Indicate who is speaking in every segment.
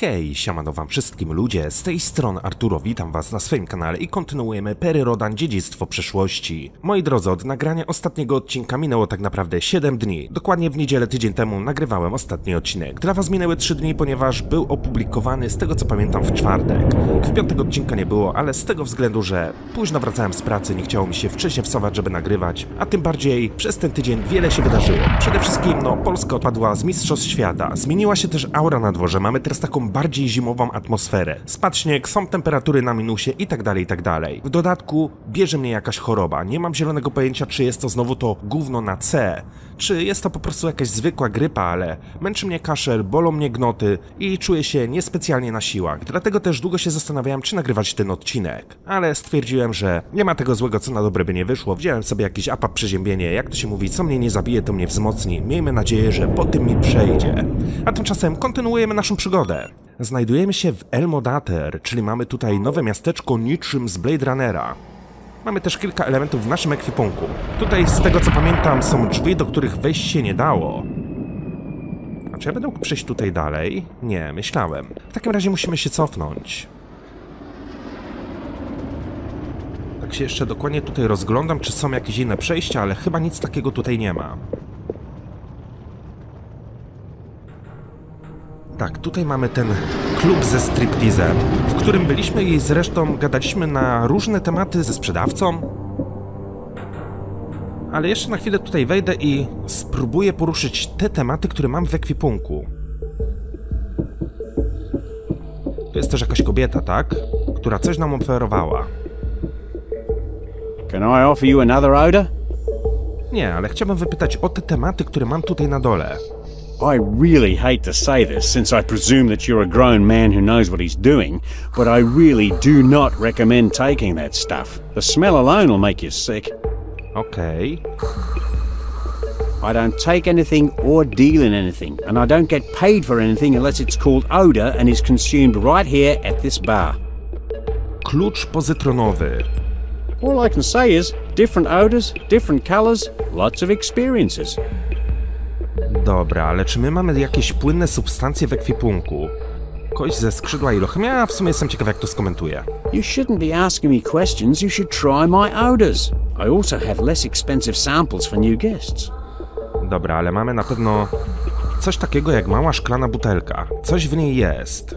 Speaker 1: Hej, siamano wam wszystkim ludzie, z tej strony Arturo, witam was na swoim kanale i kontynuujemy Pery Rodan Dziedzictwo Przeszłości. Moi drodzy, od nagrania ostatniego odcinka minęło tak naprawdę 7 dni. Dokładnie w niedzielę tydzień temu nagrywałem ostatni odcinek. Dla was minęły 3 dni, ponieważ był opublikowany z tego co pamiętam w czwartek. W piątek odcinka nie było, ale z tego względu, że późno wracałem z pracy, nie chciało mi się wcześniej wstawać, żeby nagrywać, a tym bardziej przez ten tydzień wiele się wydarzyło. Przede wszystkim, no, Polska odpadła z Mistrzostw Świata, zmieniła się też aura na dworze, mamy teraz taką bardziej zimową atmosferę. Spadł śnieg, są temperatury na minusie i tak dalej, i tak. W dodatku bierze mnie jakaś choroba. Nie mam zielonego pojęcia, czy jest to znowu to gówno na C, czy jest to po prostu jakaś zwykła grypa, ale męczy mnie kaszel, bolą mnie gnoty i czuję się niespecjalnie na siłach. Dlatego też długo się zastanawiałem, czy nagrywać ten odcinek. Ale stwierdziłem, że nie ma tego złego, co na dobre by nie wyszło. Wziąłem sobie jakiś apap przeziębienie, jak to się mówi, co mnie nie zabije, to mnie wzmocni. Miejmy nadzieję, że po tym mi przejdzie. A tymczasem kontynuujemy naszą przygodę. Znajdujemy się w Elmodater, czyli mamy tutaj nowe miasteczko niczym z Blade Runnera. Mamy też kilka elementów w naszym ekwipunku. Tutaj, z tego co pamiętam, są drzwi, do których wejść się nie dało. A czy ja będę mógł przejść tutaj dalej? Nie, myślałem. W takim razie musimy się cofnąć. Tak się jeszcze dokładnie tutaj rozglądam, czy są jakieś inne przejścia, ale chyba nic takiego tutaj nie ma. Tak, tutaj mamy ten klub ze striptizem, w którym byliśmy i zresztą gadaliśmy na różne tematy ze sprzedawcą. Ale jeszcze na chwilę tutaj wejdę i spróbuję poruszyć te tematy, które mam w ekwipunku. Tu jest też jakaś kobieta, tak? Która coś nam oferowała.
Speaker 2: Can I offer you another odor?
Speaker 1: Nie, ale chciałbym wypytać o te tematy, które mam tutaj na dole.
Speaker 2: I really hate to say this, since I presume that you're a grown man who knows what he's doing, but I really do not recommend taking that stuff. The smell alone will make you sick.
Speaker 1: Okay.
Speaker 2: I don't take anything or deal in anything, and I don't get paid for anything unless it's called odor and is consumed right here at this bar.
Speaker 1: Klucz pozytronowy.
Speaker 2: All I can say is different odors, different colors, lots of experiences.
Speaker 1: Dobra, ale czy my mamy jakieś płynne substancje w ekwipunku? Kość ze skrzydła i lochem? Ja w sumie jestem ciekaw, jak to skomentuję.
Speaker 2: You shouldn't be asking me questions, you should try my odors. I also have less expensive samples for new guests.
Speaker 1: Dobra, ale mamy na pewno coś takiego jak mała szklana butelka. Coś w niej jest.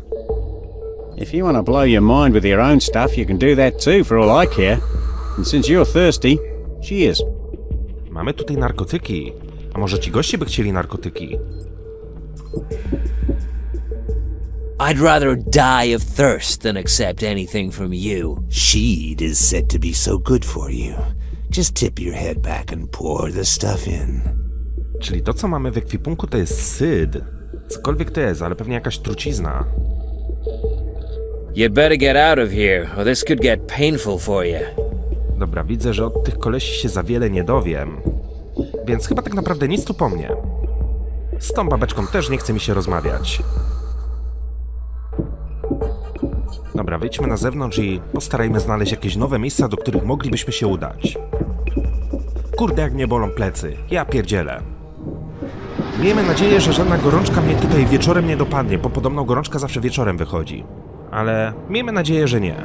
Speaker 2: If you want to blow your mind with your own stuff, you can do that too, for all I care. And since you're thirsty, cheers.
Speaker 1: Mamy tutaj narkotyki. A może ci goście by chcieli narkotyki?
Speaker 3: I'd rather die of thirst than accept anything from you.
Speaker 4: Sheed is said to be so good for you. Just tip your head back and pour the stuff in.
Speaker 1: Czyli to, co mamy w ekwipunku, to jest syd. Cokolwiek to jest, ale pewnie jakaś trucizna.
Speaker 3: You'd better get out of here, or this could get painful for you.
Speaker 1: Dobra, widzę, że od tych kolesi się za wiele nie dowiem. Więc chyba tak naprawdę nic tu po mnie. Z tą babeczką też nie chce mi się rozmawiać. Dobra, wyjdźmy na zewnątrz i postarajmy znaleźć jakieś nowe miejsca, do których moglibyśmy się udać. Kurde, jak mnie bolą plecy. Ja pierdzielę. Miejmy nadzieję, że żadna gorączka mnie tutaj wieczorem nie dopadnie, bo podobno gorączka zawsze wieczorem wychodzi. Ale miejmy nadzieję, że nie.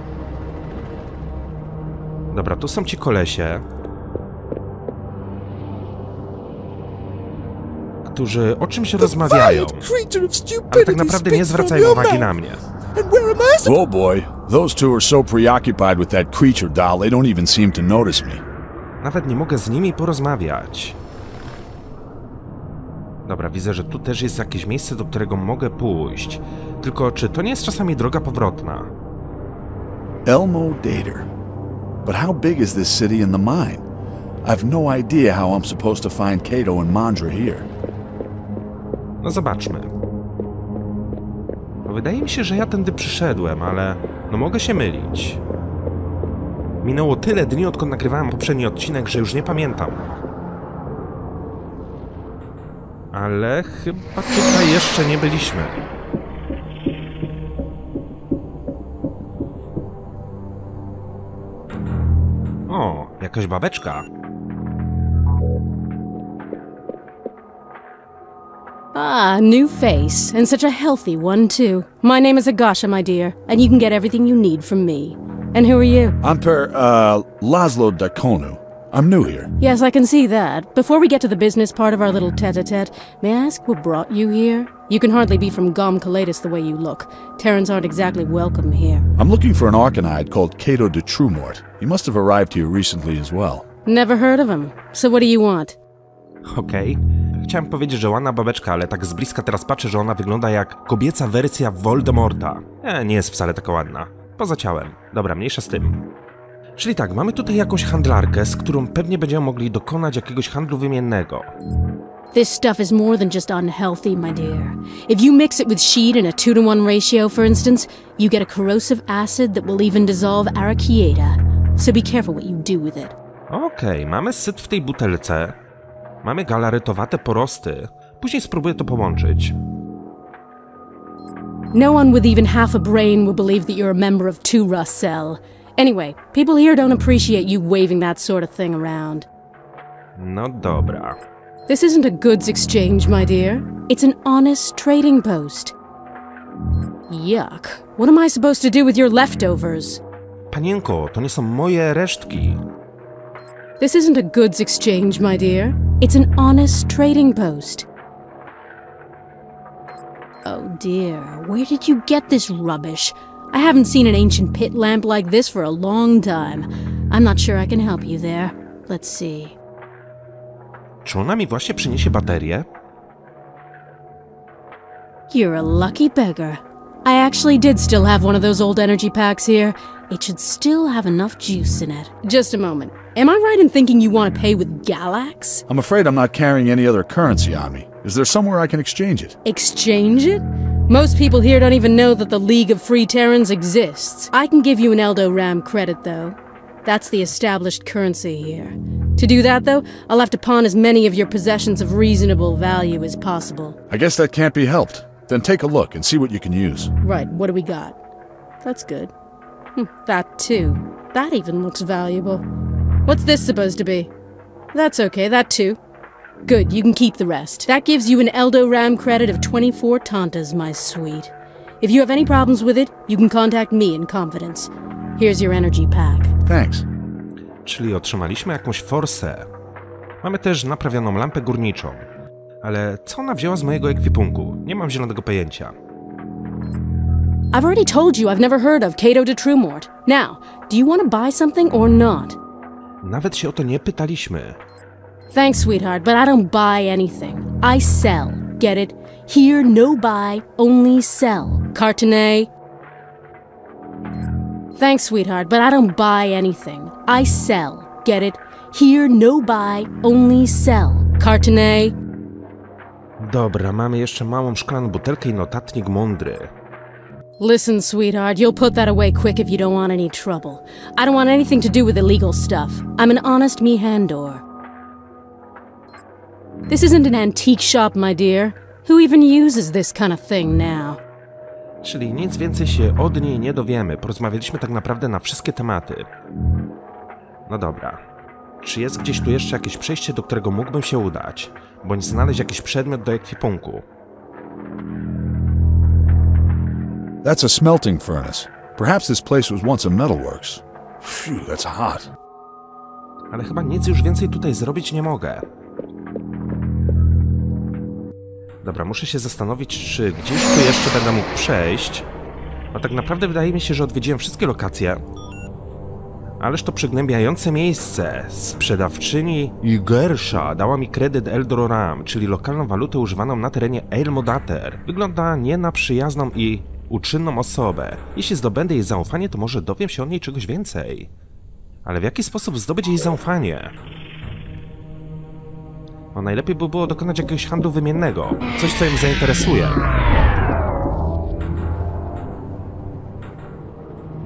Speaker 1: Dobra, tu są ci kolesie. Którzy o czymś rozmawiają, ale tak naprawdę nie zwracają uwagi na mnie.
Speaker 5: Oh boy, those two are so preoccupied with that creature doll they don't even seem to notice me.
Speaker 1: Nawet nie mogę z nimi porozmawiać. Dobra, widzę, że tu też jest jakieś miejsce, do którego mogę pójść. Tylko czy to nie jest czasami droga powrotna?
Speaker 5: Elmo Dater. But how big is this city and the mine? I've no idea how I'm supposed to find Kato and Mandra here.
Speaker 1: No zobaczmy. Wydaje mi się, że ja tędy przyszedłem, ale no mogę się mylić. Minęło tyle dni, odkąd nagrywałem poprzedni odcinek, że już nie pamiętam. Ale chyba tutaj jeszcze nie byliśmy. O, jakaś babeczka.
Speaker 6: Ah, new face, and such a healthy one, too. My name is Agasha, my dear, and you can get everything you need from me. And who are you?
Speaker 5: I'm per, uh, Laszlo Dakonu. I'm new here.
Speaker 6: Yes, I can see that. Before we get to the business part of our little tete-a-tete, may I ask what brought you here? You can hardly be from Gom Callaedus the way you look. Terrans aren't exactly welcome here.
Speaker 5: I'm looking for an Arkonide called Cato de Trumort. He must have arrived here recently as well.
Speaker 6: Never heard of him. So what do you want?
Speaker 1: Okej. Chciałem powiedzieć, że ładna babeczka, ale tak z bliska teraz patrzę, że ona wygląda jak kobieca wersja Voldemorta. E, nie jest wcale taka ładna. Poza ciałem. Dobra, mniejsza z tym. Czyli tak, mamy tutaj jakąś handlarkę, z którą pewnie będziemy mogli dokonać jakiegoś handlu wymiennego.
Speaker 6: This stuff is more than just unhealthy, my dear. If you mix it with sheet in a 2 to 1 ratio, for instance, you get a corrosive acid that will even dissolve arachiata. So be careful what you do with it.
Speaker 1: Okej, mamy syt w tej butelce. Mamy galaretowate porosty. Później spróbuję to połączyć.
Speaker 6: No one with even half a brain will believe that you're a member of Two Russell. Anyway, people here don't appreciate you waving that sort of thing around.
Speaker 1: No dobra.
Speaker 6: This isn't a goods exchange, my dear. It's an honest trading post. Yuck. What am I supposed to do with your leftovers?
Speaker 1: Panienko, to nie są moje resztki.
Speaker 6: This isn't a goods exchange, my dear. It's an honest trading post. Oh dear, where did you get this rubbish? I haven't seen an ancient pit lamp like this for a long time. I'm not sure I can help you there. Let's see.
Speaker 1: Czy ona mi właśnie przyniesie baterię?
Speaker 6: You're a lucky beggar. I actually did still have one of those old energy packs here. It should still have enough juice in it. Just a moment. Am I right in thinking you want to pay with Galax?
Speaker 5: I'm afraid I'm not carrying any other currency on me. Is there somewhere I can exchange it?
Speaker 6: Exchange it? Most people here don't even know that the League of Free Terrans exists. I can give you an Eldo Ram credit, though. That's the established currency here. To do that, though, I'll have to pawn as many of your possessions of reasonable value as possible.
Speaker 5: I guess that can't be helped. Then take a look and see what you can use.
Speaker 6: Right, what do we got? That's good. Hmm, that too. That even looks valuable. What's this supposed to be? That's okay, that too. Good, you can keep the rest. That gives you an Eldo Ram credit of 24 Tantas, my sweet. If you have any problems with it, you can contact me in confidence. Here's your energy pack.
Speaker 5: Thanks.
Speaker 1: Czyli otrzymaliśmy jakąś forsę. Mamy też naprawioną lampę górniczą. Ale co ona wzięła z mojego ekwipunku? Nie mam zielonego pojęcia.
Speaker 6: I've already told you I've never heard of Cato de Trumort. Now, do you want to buy something or not?
Speaker 1: Nawet się o to nie pytaliśmy.
Speaker 6: Thanks, sweetheart, but I don't buy anything. I sell. Get it? Here, no buy, only sell. Cartonet. Thanks, sweetheart, but I don't buy anything. I sell. Get it? Here, no buy, only sell. Cartonet.
Speaker 1: Dobra, mamy jeszcze małą szklaną butelkę i notatnik mądry.
Speaker 6: Listen, sweetheart, you'll put that away quick if you don't want any trouble. I don't want anything to do with illegal stuff. I'm an honest Mehandor. This isn't an antique shop, my dear. Who even uses this kind of thing now?
Speaker 1: Czyli nic więcej się od niej nie dowiemy. Porozmawialiśmy tak naprawdę na wszystkie tematy. No dobra. Czy jest gdzieś tu jeszcze jakieś przejście, do którego mógłbym się udać? Bądź znaleźć jakiś przedmiot do ekwipunku?
Speaker 5: That's a smelting furnace. Perhaps this place was once a metalworks. Phew, that's hot.
Speaker 1: Ale chyba nic już więcej tutaj zrobić nie mogę. Dobra, muszę się zastanowić, czy gdzieś tu jeszcze będę mógł przejść. Bo tak naprawdę wydaje mi się, że odwiedziłem wszystkie lokacje. Ależ to przygnębiające miejsce. Sprzedawczyni Igersha dała mi kredyt Eldoram, czyli lokalną walutę używaną na terenie Eilmodater. Wygląda nie na przyjazną i uczynną osobę. Jeśli zdobędę jej zaufanie, to może dowiem się o niej czegoś więcej. Ale w jaki sposób zdobyć jej zaufanie? No najlepiej by było dokonać jakiegoś handlu wymiennego. Coś, co ją zainteresuje.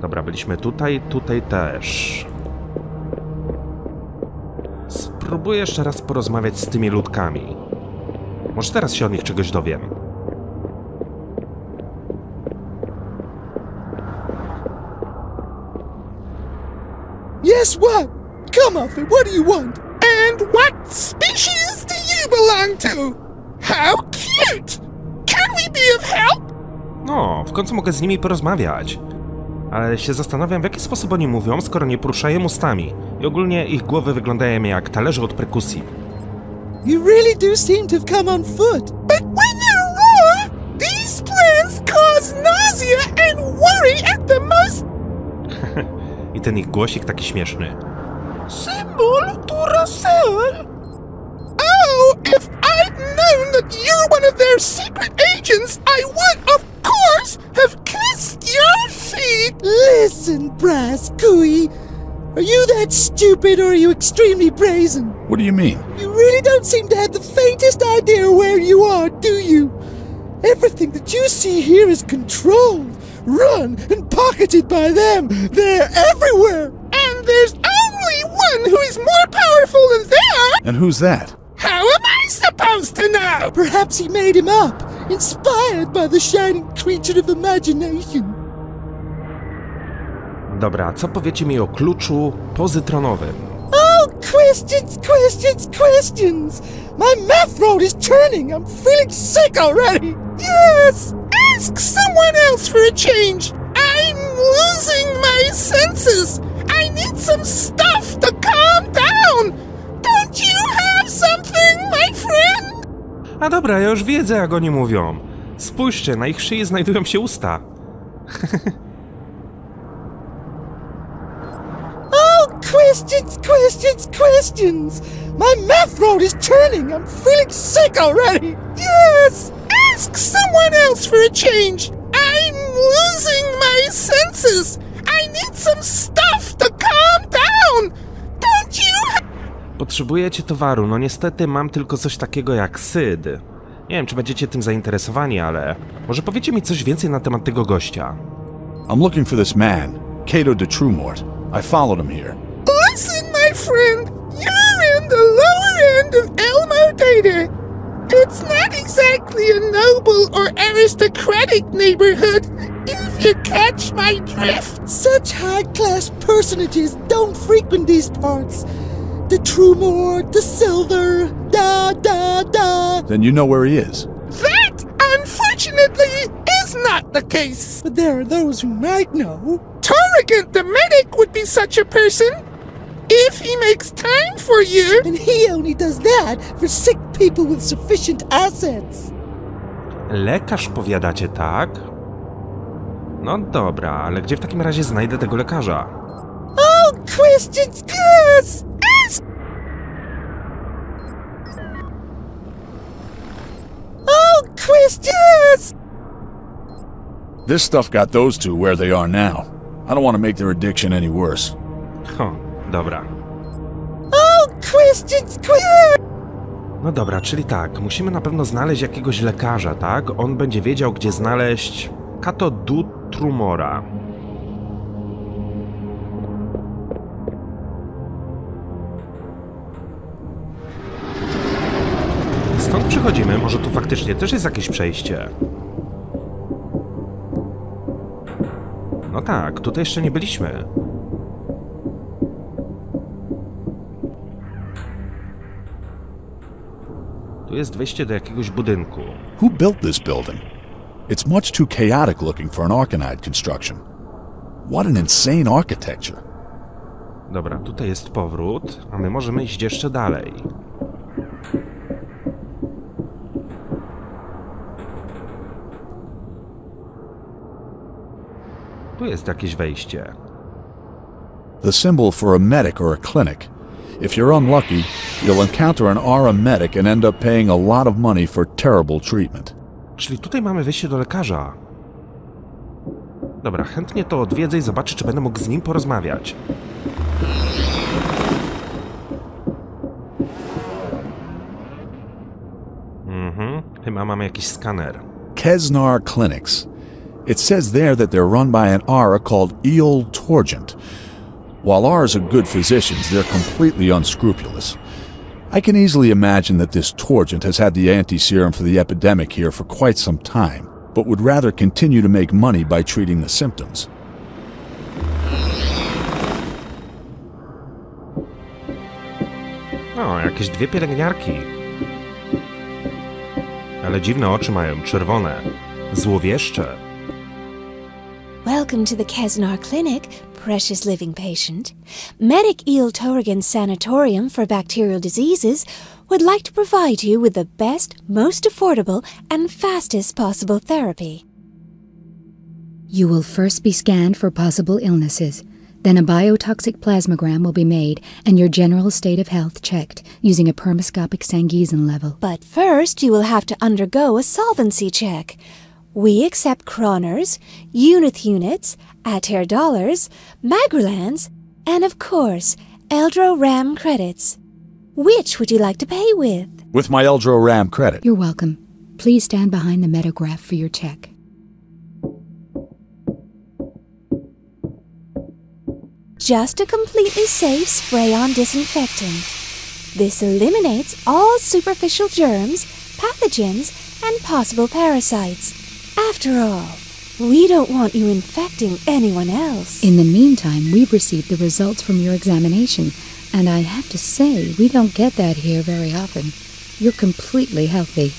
Speaker 1: Dobra, byliśmy tutaj, tutaj też. Spróbuję jeszcze raz porozmawiać z tymi ludkami. Może teraz się od nich czegoś dowiem.
Speaker 7: Yes, what? Come off it, what do you want? And what species do you belong to? How cute! Can we be of help?
Speaker 1: No, w końcu mogę z nimi porozmawiać. Ale się zastanawiam, w jaki sposób oni mówią, skoro nie poruszają ustami. I ogólnie ich głowy wyglądają jak talerze od perkusji.
Speaker 7: You really do seem to have come on foot. But when you roar, these plans cause nausea and worry at the most
Speaker 1: I ten ich głosik taki śmieszny.
Speaker 7: symbol Tu-Ra-Cel. Oh, if I'd known that you're one of their secret agents, I would, of course, have kissed your feet. Listen, Brass Cooey. Are you that stupid or are you extremely brazen?
Speaker 5: What do you mean?
Speaker 7: You really don't seem to have the faintest idea where you are, do you? Everything that you see here is controlled, run, and pocketed by them. They're everywhere. And there's only one who is more powerful than they are.
Speaker 5: And who's that?
Speaker 7: How am I supposed to know? Perhaps he made him up, inspired by the shining creature of imagination.
Speaker 1: Dobra, co powiecie mi o kluczu pozytronowym?
Speaker 7: Oh, questions, questions, questions! My math road is turning. I'm feeling sick already. Yes! Ask someone else for a change. I'm losing my senses. I need some stuff to calm down. Don't you have something, my friend?
Speaker 1: A dobra, ja już wiedzę, jak oni mówią. Spójrzcie, na ich szyi znajdują się usta.
Speaker 7: Oh, questions, questions, questions! My math road is turning. I'm feeling sick already. Yes! Ask someone else for a change. I'm losing my senses. I need some stuff to calm down. Don't you
Speaker 1: Potrzebujecie towaru, no niestety mam tylko coś takiego jak syd. Nie wiem, czy będziecie tym zainteresowani, ale może powiecie mi coś więcej na temat tego gościa.
Speaker 5: I'm looking for this man, Cato de Trumort. I followed him here.
Speaker 7: Listen, my friend. You're in the lower end of Elmo Data. It's not exactly a noble or aristocratic neighborhood, if you catch my drift. Such high class personages don't frequent these parts. The Trumore, the Silver, da da da.
Speaker 5: Then you know where he is.
Speaker 7: That, unfortunately, is not the case. But there are those who might know. Torrigant the medic would be such a person. If he makes time for you. And he only does that for sick people with sufficient assets.
Speaker 1: Lekarz powiadacie, tak? No dobra, ale gdzie w takim razie znajdę tego lekarza?
Speaker 7: Oh, questions, yes! Ask! Oh, questions!
Speaker 5: This stuff got those two where they are now. I don't want to make their addiction any worse.
Speaker 1: Ho, dobra.
Speaker 7: Oh, questions, questions!
Speaker 1: No dobra, czyli tak, musimy na pewno znaleźć jakiegoś lekarza, tak? On będzie wiedział, gdzie znaleźć Kato du Trumora. Stąd przechodzimy, może tu faktycznie też jest jakieś przejście. No tak, tutaj jeszcze nie byliśmy. Tu jest wejście do jakiegoś budynku.
Speaker 5: Who built this building? It's much too chaotic looking for an Arcanide construction. What an insane architecture.
Speaker 1: Dobra, tutaj jest powrót, a my możemy iść jeszcze dalej. Tu jest jakieś wejście.
Speaker 5: The symbol for a medic or a clinic. If you're unlucky, you'll encounter an Ara medic and end up paying a lot of money for terrible treatment.
Speaker 1: Czyli tutaj mamy wejście do lekarza. Dobra, chętnie to odwiedzę i zobaczę, czy będę mógł z nim porozmawiać. Mhm, chyba mamy jakiś skaner.
Speaker 5: Kesnar Clinics. It says there that they're run by an Ara called Eol Torgent. While ours are good physicians, they're completely unscrupulous. I can easily imagine that this Torgent has had the anti-serum for the epidemic here for quite some time, but would rather continue to make money by treating the symptoms.
Speaker 1: O, jakieś dwie pielęgniarki. Ale dziwne oczy mają, czerwone. Złowieszcze.
Speaker 8: Welcome to the Kesnar Clinic, precious living patient. Medic Eel Torrigan Sanatorium for Bacterial Diseases would like to provide you with the best, most affordable, and fastest possible therapy.
Speaker 9: You will first be scanned for possible illnesses. Then a biotoxic plasmogram will be made and your general state of health checked using a permoscopic Sangeesan level.
Speaker 8: But first, you will have to undergo a solvency check. We accept kroners, unith units, Ater dollars, Magrelans, and of course, Eldro Ram credits. Which would you like to pay with?
Speaker 5: With my Eldro Ram credit.
Speaker 9: You're welcome. Please stand behind the metograph for your check.
Speaker 8: Just a completely safe spray on disinfectant. This eliminates all superficial germs, pathogens, and possible parasites. After all, we don't want you infecting anyone else.
Speaker 9: In the meantime, we've received the results from your examination, and I have to say, we don't get that here very often. You're completely healthy.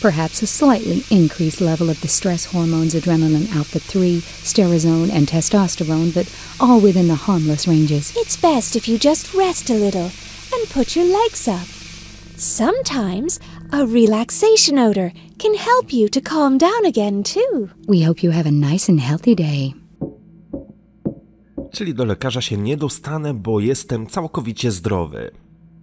Speaker 9: Perhaps a slightly increased level of the stress hormones adrenaline alpha 3, sterazone, and testosterone, but all within the harmless ranges.
Speaker 8: It's best if you just rest a little and put your legs up. Sometimes a relaxation odor can help you to calm down again, too.
Speaker 9: We hope you have a nice and healthy day.
Speaker 1: Czyli do lekarza się nie dostanę, bo jestem całkowicie zdrowy.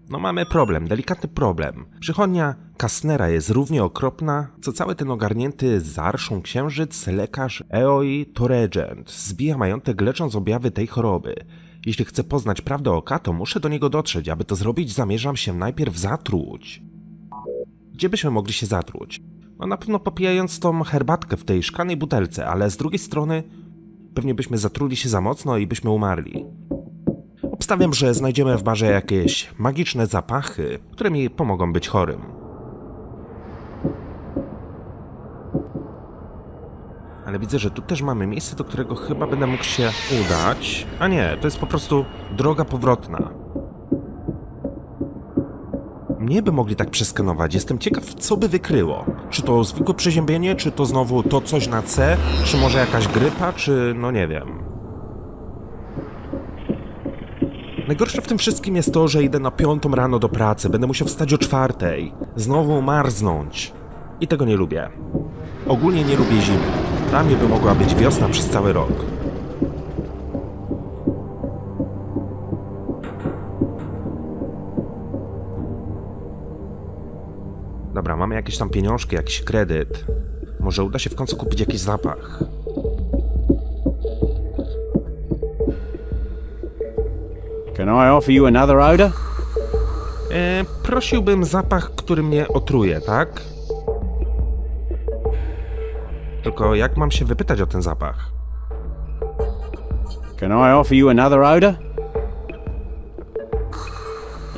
Speaker 1: No mamy problem, delikatny problem. Przychodnia Kasnera jest równie okropna, co cały ten ogarnięty zarszą księżyc lekarz Eoi Toregent zbija majątek lecząc objawy tej choroby. Jeśli chcę poznać prawdę o Kato, muszę do niego dotrzeć. Aby to zrobić, zamierzam się najpierw zatruć. Gdzie byśmy mogli się zatruć? No na pewno popijając tą herbatkę w tej szklanej butelce, ale z drugiej strony pewnie byśmy zatruli się za mocno i byśmy umarli. Obstawiam, że znajdziemy w barze jakieś magiczne zapachy, które mi pomogą być chorym. Ale widzę, że tu też mamy miejsce, do którego chyba będę mógł się udać. A nie, to jest po prostu droga powrotna. Mnie by mogli tak przeskanować. Jestem ciekaw, co by wykryło. Czy to zwykłe przeziębienie, czy to znowu to coś na C, czy może jakaś grypa, czy no nie wiem. Najgorsze w tym wszystkim jest to, że idę na piątą rano do pracy, będę musiał wstać o czwartej, znowu marznąć. I tego nie lubię. Ogólnie nie lubię zimy. Dla mnie by mogła być wiosna przez cały rok. Mamy jakieś tam pieniążki, jakiś kredyt. Może uda się w końcu kupić jakiś zapach.
Speaker 2: Can I offer you another odor?
Speaker 1: E, prosiłbym zapach, który mnie otruje, tak? Tylko jak mam się wypytać o ten zapach?
Speaker 2: Can I offer you another odor?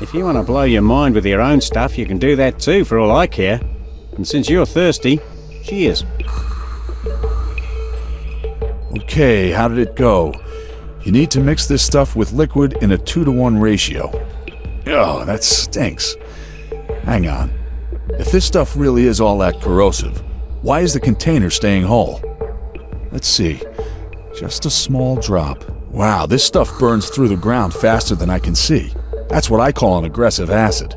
Speaker 2: If you want to blow your mind with your own stuff, you can do that too, for all I care. And since you're thirsty, cheers.
Speaker 5: Okay, how did it go? You need to mix this stuff with liquid in a 2 to 1 ratio. Oh, that stinks. Hang on. If this stuff really is all that corrosive, why is the container staying whole? Let's see. Just a small drop. Wow, this stuff burns through the ground faster than I can see. That's what I call an aggressive acid.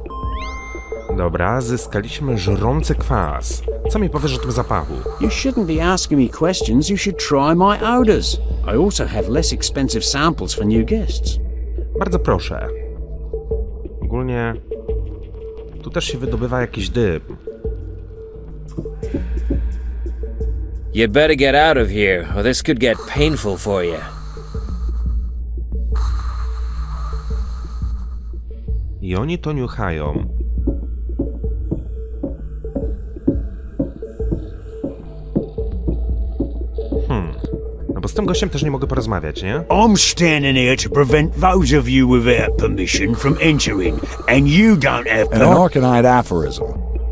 Speaker 1: Dobra, zyskaliśmy żrący kwas. Co mi powiesz o tym zapachu?
Speaker 2: You shouldn't be asking me questions, you should try my odors. I also have less expensive samples for new guests.
Speaker 1: Bardzo proszę. Ogólnie... Tu też się wydobywa jakiś dym.
Speaker 3: You'd better get out of here, or this could get painful for you.
Speaker 1: I oni to niuchają. Hmm. No bo z tym gościem też nie mogę porozmawiać, nie?
Speaker 10: I'm standing here to prevent those of you without permission from entering, and you don't have
Speaker 5: And an
Speaker 10: per-
Speaker 5: Arcanite aphorism.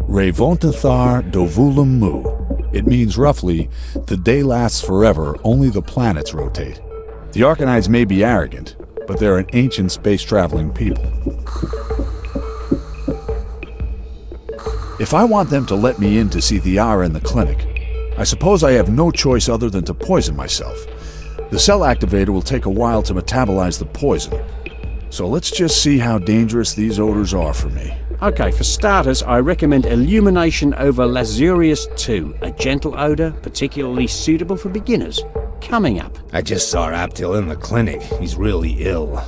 Speaker 5: Revontathar dovulum mu. It means roughly, the day lasts forever, only the planets rotate. The Arcanites may be arrogant, but they're an ancient space traveling people. If I want them to let me in to see the R in the clinic, I suppose I have no choice other than to poison myself. The cell activator will take a while to metabolize the poison. So let's just see how dangerous these odors are for me.
Speaker 2: Okay, for starters, I recommend Illumination over Lazurius 2, a gentle odour particularly suitable for beginners. Coming up.
Speaker 4: I just saw Aptil in the clinic. He's really ill.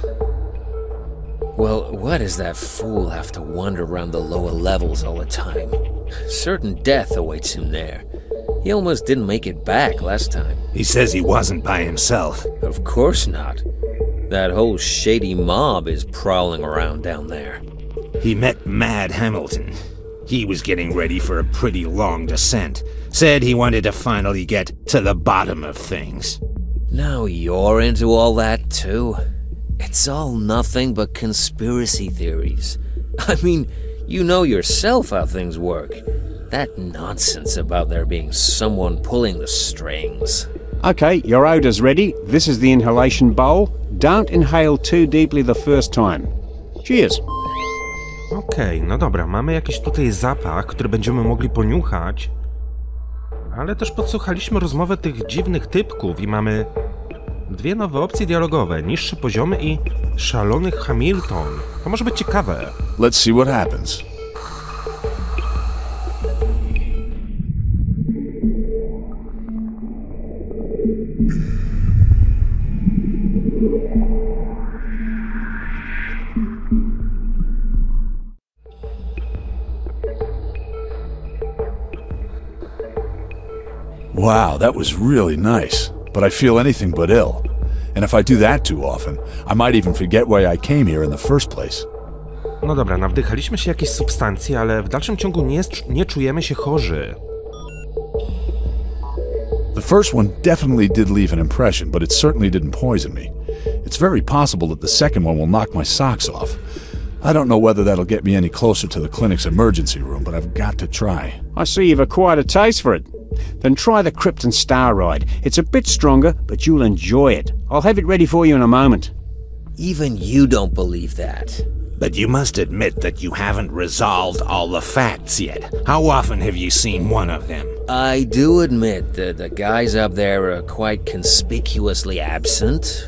Speaker 3: Well, why does that fool have to wander around the lower levels all the time? Certain death awaits him there. He almost didn't make it back last time.
Speaker 4: He says he wasn't by himself.
Speaker 3: Of course not. That whole shady mob is prowling around down there.
Speaker 4: He met Mad Hamilton. He was getting ready for a pretty long descent. Said he wanted to finally get to the bottom of things.
Speaker 3: Now you're into all that too? It's all nothing but conspiracy theories. I mean, you know yourself how things work. That nonsense about there being someone pulling the strings.
Speaker 2: Okay, your odour's ready. This is the inhalation bowl. Don't inhale too deeply the first time. Cheers.
Speaker 1: Okej, no dobra, mamy jakiś tutaj zapach, który będziemy mogli poniuchać. Ale też podsłuchaliśmy rozmowę tych dziwnych typków i mamy dwie nowe opcje dialogowe, niższe poziomy i szalony Hamilton. To może być ciekawe.
Speaker 5: Let's see what happens. Wow, that was really nice, but I feel anything but ill. And if I do that too often, I might even forget why I came here in the first place.
Speaker 1: No dobra, nawdychaliśmy się jakiejś substancji, ale w dalszym ciągu nie, nie czujemy się chorzy.
Speaker 5: The first one definitely did leave an impression, but it certainly didn't poison me. It's very possible that the second one will knock my socks off. I don't know whether that'll get me any closer to the clinic's emergency room, but I've got to try.
Speaker 2: I see you've acquired a taste for it. Then try the Krypton Star Ride. It's a bit stronger, but you'll enjoy it. I'll have it ready for you in a moment.
Speaker 3: Even you don't believe that.
Speaker 4: But you must admit that you haven't resolved all the facts yet. How often have you seen one of them?
Speaker 3: I do admit that the guys up there are quite conspicuously absent.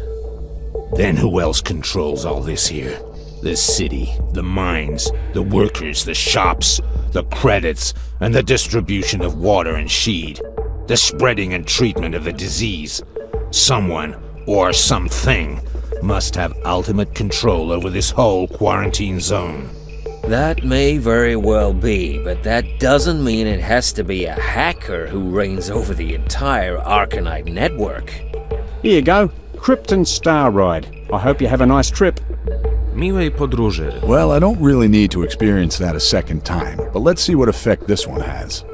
Speaker 4: Then who else controls all this here? The city, the mines, the workers, the shops, the credits, and the distribution of water and sheed, the spreading and treatment of the disease. Someone, or something, must have ultimate control over this whole quarantine zone.
Speaker 3: That may very well be, but that doesn't mean it has to be a hacker who reigns over the entire Arcanite network.
Speaker 2: Here you go. Krypton Star Ride. I hope you have a nice trip.
Speaker 1: Miłej podróży.
Speaker 5: Well, I don't really need to experience that a second time, but let's see what effect this one has.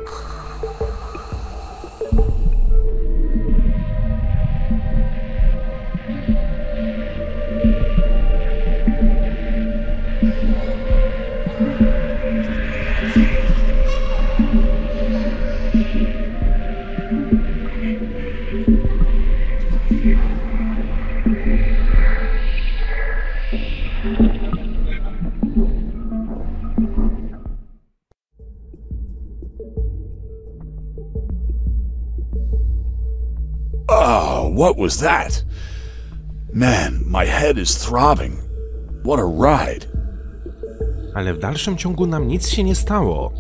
Speaker 5: Was that? Man, my head is throbbing. What a ride.
Speaker 1: Ale w dalszym ciągu nam nic się nie stało.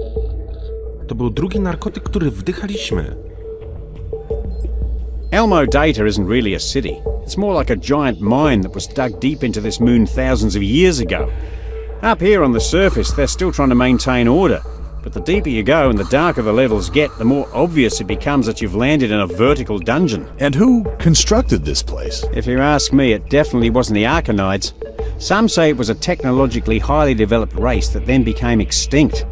Speaker 1: To był drugi narkotyk, który wdychaliśmy.
Speaker 2: Elmo Data isn't really a city. It's more like a giant mine that was dug deep into this moon thousands of years ago. Up here on the surface, they're still trying to maintain order. But the deeper you go and the darker the levels get, the more obvious it becomes that you've landed in a vertical dungeon.
Speaker 5: And who constructed this place?
Speaker 2: If you ask me, it definitely wasn't the Arkonides. Some say it was a technologically highly developed race that then became extinct.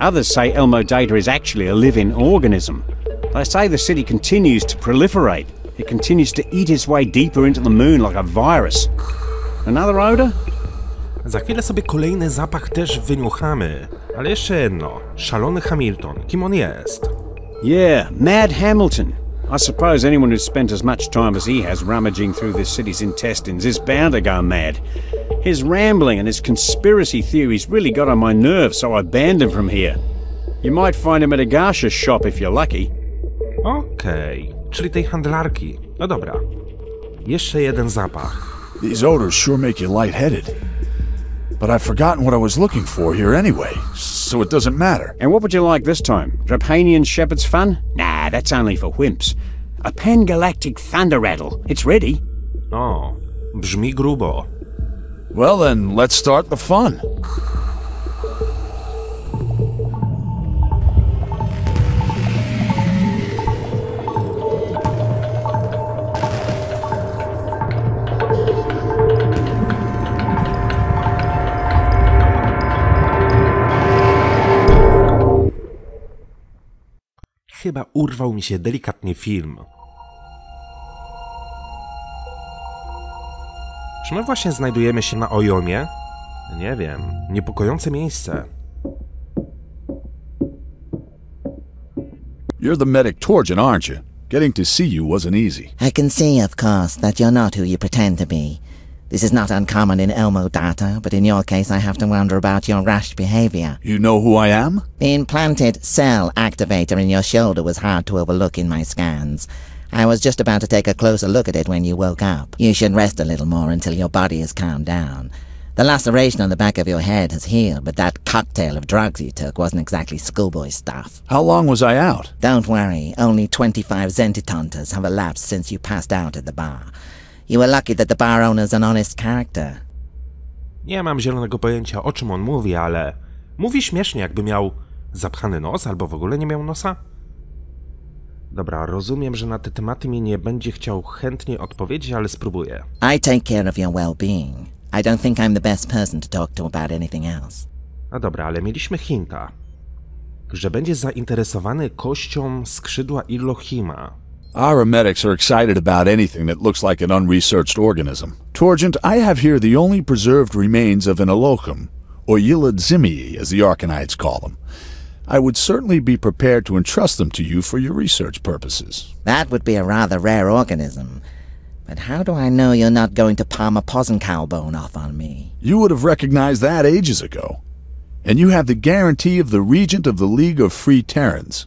Speaker 2: Others say Elmo Data is actually a living organism. They say the city continues to proliferate. It continues to eat its way deeper into the moon like a virus. Another odor?
Speaker 1: Za chwilę sobie kolejny zapach też wyniuchamy. Ale jeszcze jedno. Szalony Hamilton. Kim on jest?
Speaker 2: Yeah, Mad Hamilton. I suppose anyone who's spent as much time as he has rummaging through this city's intestines is bound to go mad. His rambling and his conspiracy theories really got on my nerves, so I banned him from here. You might find him at a Garsha shop if you're lucky.
Speaker 1: Okej, czyli tej handlarki. No dobra. Jeszcze jeden zapach.
Speaker 5: These odors sure make you lightheaded. But I've forgotten what I was looking for here anyway, so it doesn't matter.
Speaker 2: And what would you like this time? Drapanian shepherd's fun? Nah, that's only for wimps. A pan-galactic thunder rattle. It's ready.
Speaker 1: Oh, brzmi grubo.
Speaker 5: Well then, let's start the fun.
Speaker 1: Urwał mi się delikatnie film. Czy my właśnie znajdujemy się na Ojomie? Nie wiem. Niepokojące miejsce.
Speaker 5: You're the medic Torgen, aren't you? Getting to see you wasn't easy.
Speaker 11: I can see, of course, that you're not who you pretend to be. This is not uncommon in Elmo data, but in your case I have to wonder about your rash behavior.
Speaker 5: You know who I am?
Speaker 11: The implanted cell activator in your shoulder was hard to overlook in my scans. I was just about to take a closer look at it when you woke up. You should rest a little more until your body has calmed down. The laceration on the back of your head has healed, but that cocktail of drugs you took wasn't exactly schoolboy stuff.
Speaker 5: How long was I out?
Speaker 11: Don't worry, only 25 Zentitontas have elapsed since you passed out at the bar. You were lucky that the bar owner's an honest character.
Speaker 1: Nie mam zielonego pojęcia o czym on mówi, ale mówi śmiesznie, jakby miał zapchany nos albo w ogóle nie miał nosa. Dobra, rozumiem, że na te tematy mi nie będzie chciał chętnie odpowiedzieć, ale spróbuję.
Speaker 11: I take care of your well-being. I don't think I'm the best person to talk to about anything else.
Speaker 1: No dobra, ale mieliśmy hinta, że będzie zainteresowany kością skrzydła Illohima.
Speaker 5: Our medics are excited about anything that looks like an unresearched organism. Torgent, I have here the only preserved remains of an Elohim, or Yiladzimii, as the Arcanites call them. I would certainly be prepared to entrust them to you for your research purposes.
Speaker 11: That would be a rather rare organism. But how do I know you're not going to palm a Posencow bone off on me?
Speaker 5: You would have recognized that ages ago. And you have the guarantee of the Regent of the League of Free Terrans.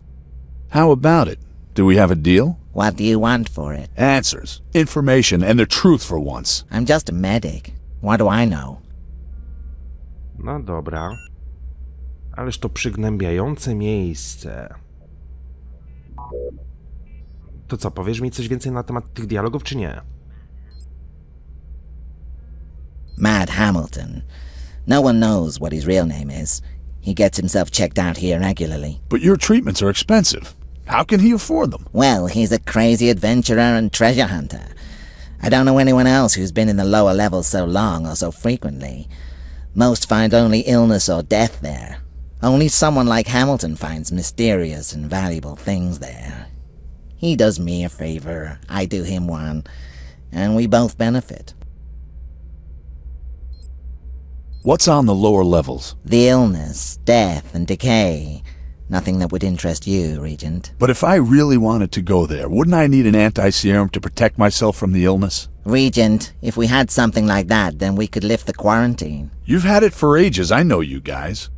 Speaker 5: How about it? Do we have a deal?
Speaker 11: What do you want for it?
Speaker 5: Answers, information, and the truth for once.
Speaker 11: I'm just a medic. What do I know?
Speaker 1: No dobra. Ależ to przygnębiające miejsce. To co, powiesz mi coś więcej na temat tych dialogów, czy nie?
Speaker 11: Mad Hamilton. No one knows what his real name is. He gets himself checked out here regularly.
Speaker 5: But your treatments are expensive. How can he afford them?
Speaker 11: Well, he's a crazy adventurer and treasure hunter. I don't know anyone else who's been in the lower levels so long or so frequently. Most find only illness or death there. Only someone like Hamilton finds mysterious and valuable things there. He does me a favor, I do him one, and we both benefit.
Speaker 5: What's on the lower levels?
Speaker 11: The illness, death, and decay. Nothing that would interest you, Regent.
Speaker 5: But if I really wanted to go there, wouldn't I need an anti-serum to protect myself from the illness?
Speaker 11: Regent, if we had something like that, then we could lift the quarantine.
Speaker 5: You've had it for ages, I know you guys.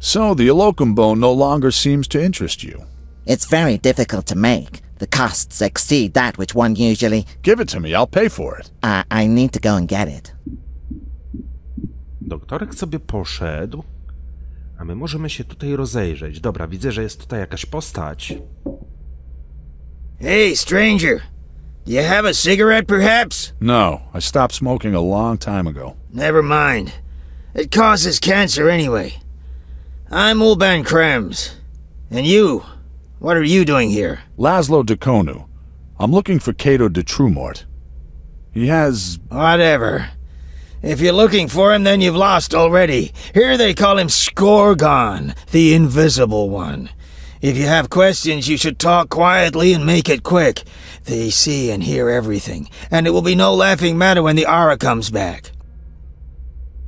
Speaker 5: So the Elocum bone no longer seems to interest you.
Speaker 11: It's very difficult to make. The costs exceed that which one usually...
Speaker 5: Give it to me, I'll pay for it.
Speaker 11: I, I need to go and get it.
Speaker 1: Doktorek sobie poszedł, a my możemy się tutaj rozejrzeć. Dobra, widzę, że jest tutaj jakaś postać.
Speaker 10: Hey, stranger. Do you have a cigarette, perhaps?
Speaker 5: No, I stopped smoking a long time ago.
Speaker 10: Never mind. It causes cancer anyway. I'm Ulban Krems. And you? What are you doing here?
Speaker 5: Laszlo Dekonu. I'm looking for Cato de Trumort. He has...
Speaker 10: Whatever. If you're looking for him, then you've lost already. Here they call him Scorgon, the Invisible One. If you have questions, you should talk quietly and make it quick. They see and hear everything, and it will be no laughing matter when the Ara comes back.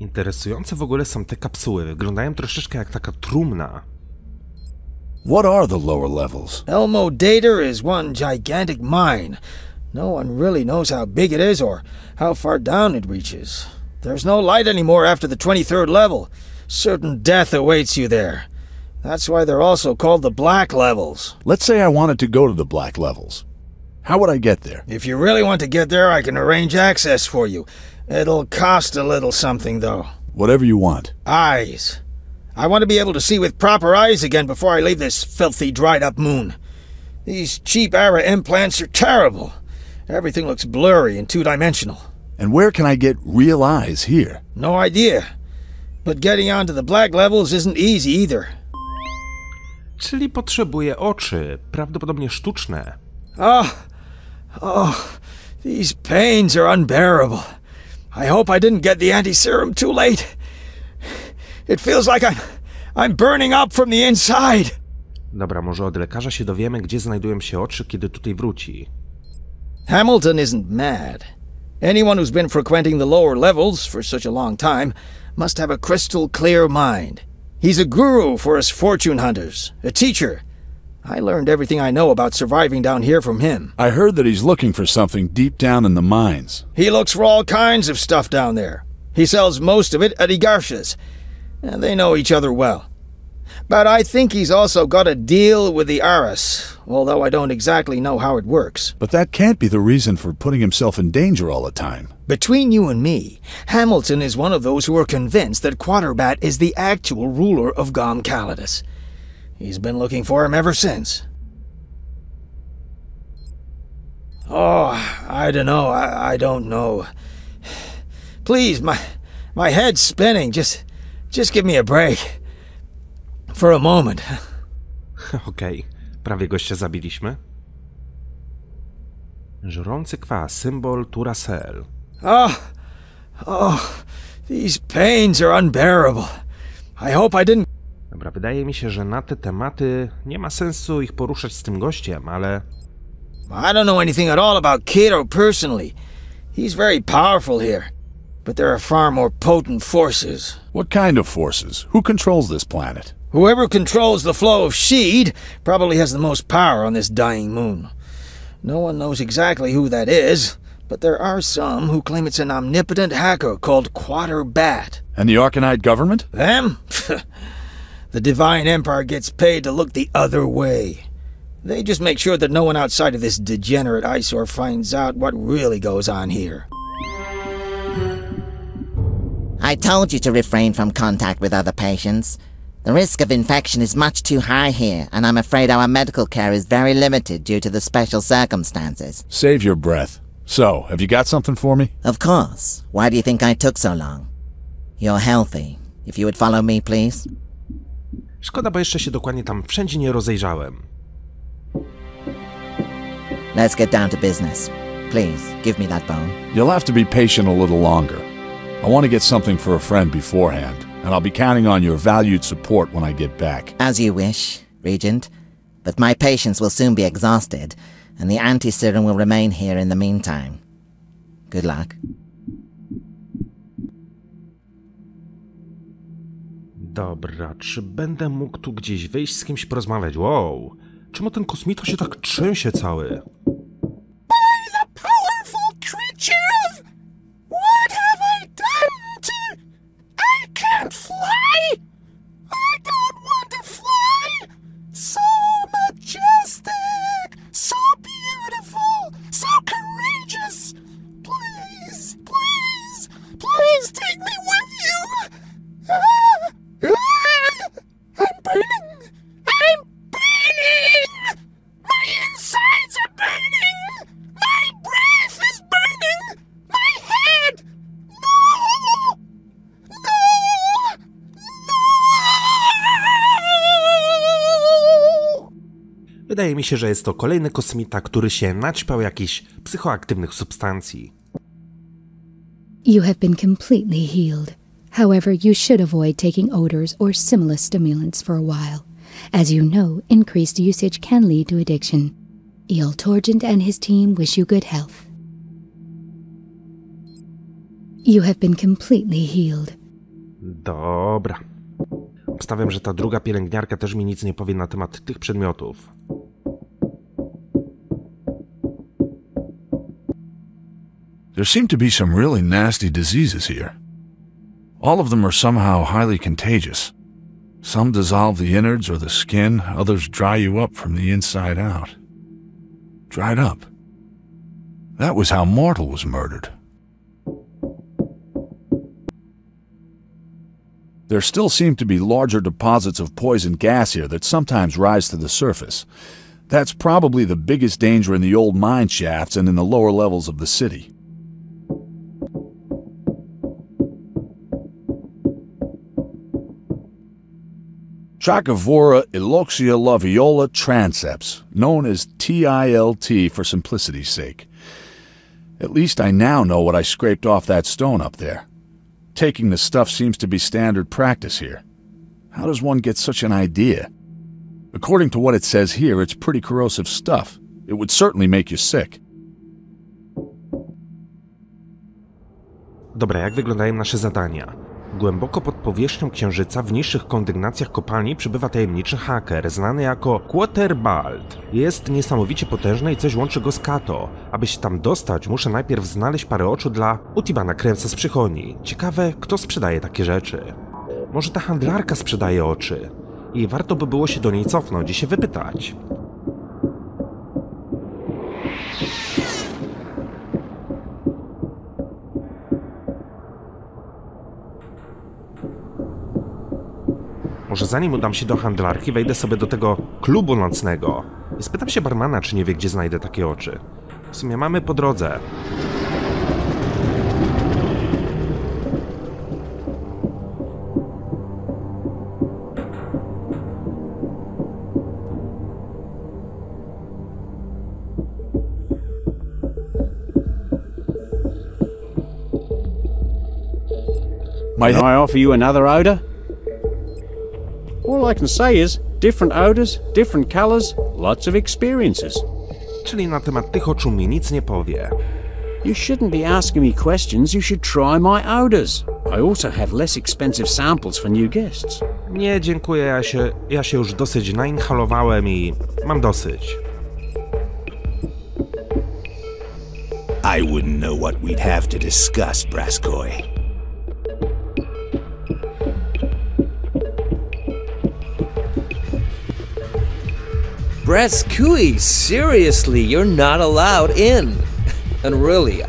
Speaker 1: Interesujące w ogóle są te kapsuły. Wyglądają troszeczkę jak taka trumna.
Speaker 5: What are the lower levels?
Speaker 10: Elmo Dater is one gigantic mine. No one really knows how big it is or how far down it reaches. There's no light anymore after the 23rd level. Certain death awaits you there. That's why they're also called the black levels.
Speaker 5: Let's say I wanted to go to the black levels. How would I get there?
Speaker 10: If you really want to get there, I can arrange access for you. It'll cost a little something, though.
Speaker 5: Whatever you want.
Speaker 10: Eyes. I want to be able to see with proper eyes again before I leave this filthy, dried up moon. These cheap Ara implants are terrible. Everything looks blurry and two dimensional.
Speaker 5: And where can I get real eyes here?
Speaker 10: No idea. But getting onto the black levels isn't easy either.
Speaker 1: Czyli potrzebuje oczy, prawdopodobnie sztuczne.
Speaker 10: Oh, oh, these pains are unbearable. I hope I didn't get the anti-serum too late. It feels like I'm, I'm burning up from the inside.
Speaker 1: Dobra, może od lekarza się dowiemy, gdzie znajdują się oczy, kiedy tutaj wróci.
Speaker 10: Hamilton isn't mad. Anyone who's been frequenting the lower levels for such a long time must have a crystal clear mind. He's a guru for us fortune hunters, a teacher. I learned everything I know about surviving down here from him.
Speaker 5: I heard that he's looking for something deep down in the mines.
Speaker 10: He looks for all kinds of stuff down there. He sells most of it at Igarsha's, and they know each other well. But I think he's also got a deal with the Aras, although I don't exactly know how it works.
Speaker 5: But that can't be the reason for putting himself in danger all the time.
Speaker 10: Between you and me, Hamilton is one of those who are convinced that Quaterbat is the actual ruler of Gom Callaedus. He's been looking for him ever since. Oh, I don't know. I, I don't know. Please, my my head's spinning. Just just give me a break. For a moment.
Speaker 1: Okej, prawie gościa zabiliśmy. Żrący kwas, symbol Turacel.
Speaker 10: Oh, oh, these pains are unbearable. I hope I didn't.
Speaker 1: Dobra, wydaje mi się, że na te tematy nie ma sensu ich poruszać z tym gościem, ale
Speaker 10: I don't know anything at all about Cato personally. He's very powerful here. But there are far more potent forces.
Speaker 5: What kind of forces? Who controls this planet?
Speaker 10: Whoever controls the flow of Sheed probably has the most power on this dying moon. No one knows exactly who that is, but there are some who claim it's an omnipotent hacker called Quater Bat.
Speaker 5: And the Arkonide government?
Speaker 10: Them? the Divine Empire gets paid to look the other way. They just make sure that no one outside of this degenerate eyesore finds out what really goes on here.
Speaker 11: I told you to refrain from contact with other patients. The risk of infection is much too high here, and I'm afraid our medical care is very limited due to the special circumstances.
Speaker 5: Save your breath. So, have you got something for me?
Speaker 11: Of course. Why do you think I took so long? You're healthy. If you would follow me, please.
Speaker 1: szkoda, bo jeszcze się dokładnie tam wszędzie nie rozejrzałem.
Speaker 11: Let's get down to business. Please, give me that bone.
Speaker 5: You'll have to be patient a little longer. I want to get something for a friend beforehand, and I'll be counting on your valued support when I get back.
Speaker 11: As you wish, Regent. But my patience will soon be exhausted, and the anti-serum will remain here in the meantime. Good luck.
Speaker 1: Dobra, czy będę mógł tu gdzieś wyjść z kimś porozmawiać? Wow, czemu ten kosmito się tak trzęsie cały? Wydaje mi się, że jest to kolejny kosmita, który się naćpał jakichś psychoaktywnych substancji.
Speaker 9: You have been completely healed. However, you should avoid taking odors or similar stimulants for a while. As you know, increased usage can lead to addiction. Eel Torgent and his team wish you good health. You have been completely healed.
Speaker 1: Dobra. Obstawiam, że ta druga pielęgniarka też mi nic nie powie na temat tych przedmiotów.
Speaker 5: There seem to be some really nasty diseases here. All of them are somehow highly contagious. Some dissolve the innards or the skin, others dry you up from the inside out. Dried up. That was how Mortal was murdered. There still seem to be larger deposits of poison gas here that sometimes rise to the surface. That's probably the biggest danger in the old mine shafts and in the lower levels of the city. Trachovora iloxia laviola transeps, known as TILT for simplicity's sake. At least I now know what I scraped off that stone up there. Taking the stuff seems to be standard practice here. How does one get such an idea? According to what it says here, it's pretty corrosive stuff. It would certainly make you sick.
Speaker 1: Dobra, jak wyglądają nasze zadania? Głęboko pod powierzchnią Księżyca, w niższych kondygnacjach kopalni, przybywa tajemniczy haker, znany jako Quarterbald. Jest niesamowicie potężny i coś łączy go z Kato. Aby się tam dostać, muszę najpierw znaleźć parę oczu dla Utibana Kremsa z przychodni. Ciekawe, kto sprzedaje takie rzeczy. Może ta handlarka sprzedaje oczy. I warto by było się do niej cofnąć i się wypytać. Może zanim udam się do handlarki, wejdę sobie do tego klubu nocnego i spytam się barmana, czy nie wie, gdzie znajdę takie oczy. W sumie mamy po drodze.
Speaker 2: Can I offer you another? All I can say is different odours, different colours, lots of experiences.
Speaker 1: Czyli na temat tych oczu mi nic nie powie.
Speaker 2: You shouldn't be asking me questions, you should try my odours. I also have less expensive samples for new guests.
Speaker 1: Nie, dziękuję, ja się, ja się już dosyć nainhalowałem i mam dosyć.
Speaker 4: I wouldn't know what we'd have to discuss, Braskoy.
Speaker 3: Braskui, seriously, you're not allowed in. And really,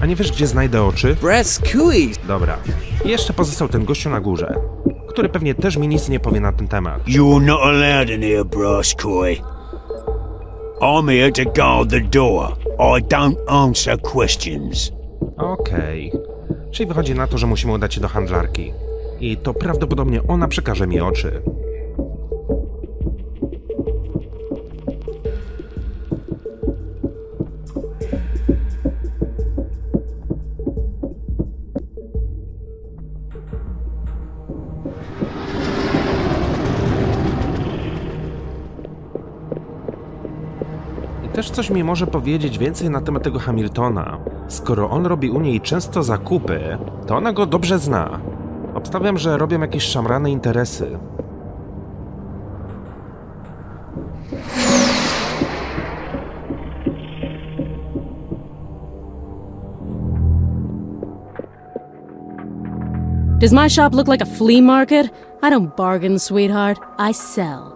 Speaker 1: A nie wiesz, gdzie znajdę oczy?
Speaker 3: Braskui,
Speaker 1: Dobra. I jeszcze pozostał ten gościu na górze, który pewnie też mi nic nie powie na ten temat.
Speaker 12: You're not allowed in here, Braskoy. I'm here to guard the door. I don't answer questions.
Speaker 1: Okej. Czyli wychodzi na to, że musimy udać się do handlarki. I to prawdopodobnie ona przekaże mi oczy. Też coś mi może powiedzieć więcej na temat tego Hamiltona. Skoro on robi u niej często zakupy, to ona go dobrze zna. Obstawiam, że robią jakieś szamrane interesy.
Speaker 6: Does my shop look like a flea market? I don't bargain, sweetheart. I sell.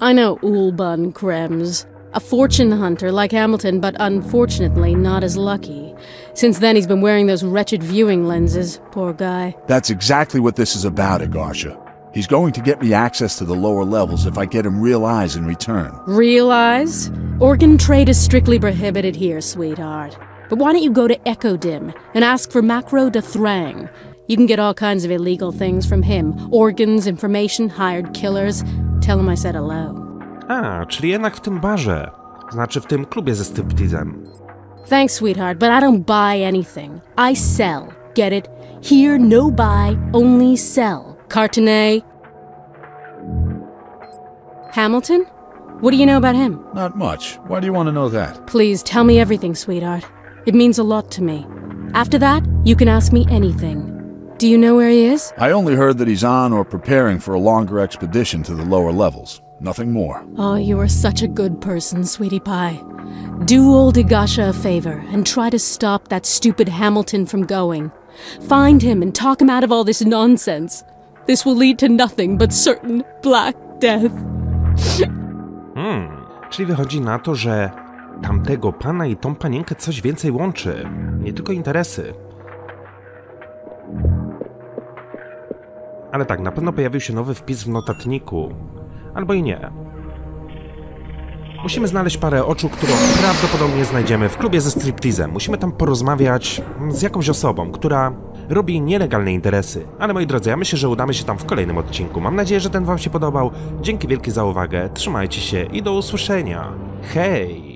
Speaker 6: I know Ulbun Krems. A fortune hunter like Hamilton, but unfortunately not as lucky. Since then, he's been wearing those wretched viewing lenses. Poor guy.
Speaker 5: That's exactly what this is about, Agarsha. He's going to get me access to the lower levels if I get him real eyes in return.
Speaker 6: Real eyes? Organ trade is strictly prohibited here, sweetheart. But why don't you go to Echodim and ask for Macro de Thrang? You can get all kinds of illegal things from him organs, information, hired killers. Tell him I said hello.
Speaker 1: A, czyli jednak w tym barze. Znaczy w tym klubie ze striptizem.
Speaker 6: Thanks, sweetheart, but I don't buy anything. I sell. Get it? Here, no buy, only sell. Cartonet. Hamilton? What do you know about him?
Speaker 5: Not much. Why do you want to know that?
Speaker 6: Please tell me everything, sweetheart. It means a lot to me. After that, you can ask me anything. Do you know where he is?
Speaker 5: I only heard that he's on or preparing for a longer expedition to the lower levels. Nothing more.
Speaker 6: Oh, you are such a good person, sweetie pie. Do old Igasha a favor and try to stop that stupid Hamilton from going. Find him and talk him out of all this nonsense. This will lead to nothing but certain black death.
Speaker 1: Hmm, czyli wychodzi na to, że tamtego pana i tą panienkę coś więcej łączy. Nie tylko interesy. Ale tak, na pewno pojawił się nowy wpis w notatniku. Albo i nie. Musimy znaleźć parę oczu, którą prawdopodobnie znajdziemy w klubie ze striptizem. Musimy tam porozmawiać z jakąś osobą, która robi nielegalne interesy. Ale moi drodzy, ja myślę, że udamy się tam w kolejnym odcinku. Mam nadzieję, że ten wam się podobał. Dzięki wielkie za uwagę, trzymajcie się i do usłyszenia. Hej!